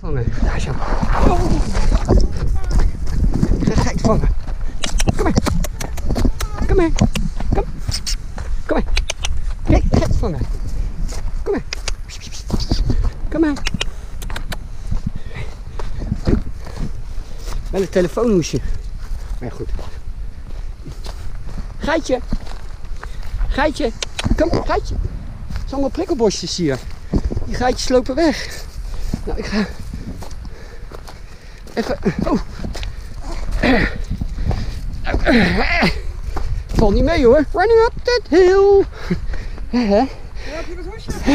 Vangen. Daar. Oh. Ik ga geit vangen. Kom maar. Kom maar. Kom. Kom maar. Kijk, geit vangen. Kom maar. Kom maar. Wel een telefoonhoesje. Maar goed. Geitje. Geitje. Kom, geitje. Het zijn allemaal prikkelbosjes hier. Die geitjes lopen weg. Nou, ik ga... Even... Oh. Val niet mee hoor. Running up that hill.